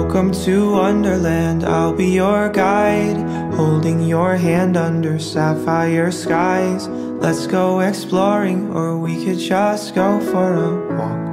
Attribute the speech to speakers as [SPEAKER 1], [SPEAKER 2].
[SPEAKER 1] Welcome to Wonderland, I'll be your guide Holding your hand under sapphire skies. Let's go exploring, or we could just go for a walk.